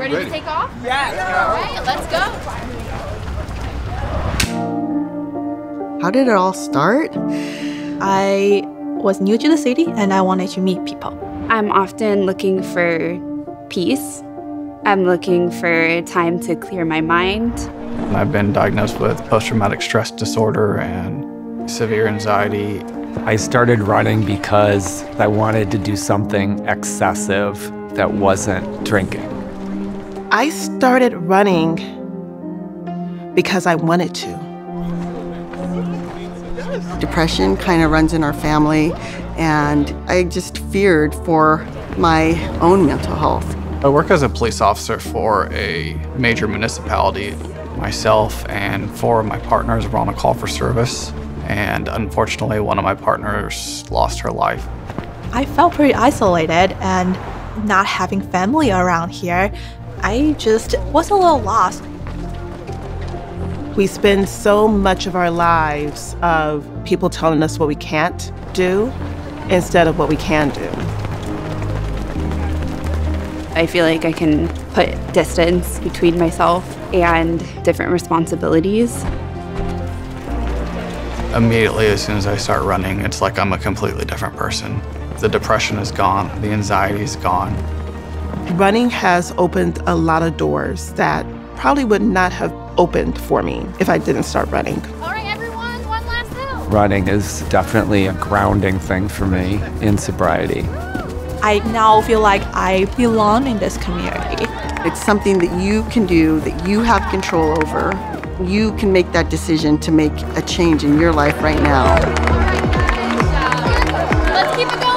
Ready, Ready. to take off? Yeah. All right, let's go. How did it all start? I was new to the city and I wanted to meet people. I'm often looking for peace. I'm looking for time to clear my mind. I've been diagnosed with post traumatic stress disorder and severe anxiety. I started running because I wanted to do something excessive that wasn't drinking. I started running because I wanted to. Depression kind of runs in our family, and I just feared for my own mental health. I work as a police officer for a major municipality. Myself and four of my partners were on a call for service, and unfortunately, one of my partners lost her life. I felt pretty isolated and not having family around here. I just was a little lost. We spend so much of our lives of people telling us what we can't do instead of what we can do. I feel like I can put distance between myself and different responsibilities. Immediately, as soon as I start running, it's like I'm a completely different person. The depression is gone, the anxiety is gone. Running has opened a lot of doors that probably would not have opened for me if I didn't start running. All right, everyone, one last hill. Running is definitely a grounding thing for me in sobriety. I now feel like I belong in this community. It's something that you can do, that you have control over. You can make that decision to make a change in your life right now. All right, guys. uh, Let's keep it